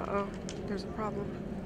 Uh-oh, there's a problem.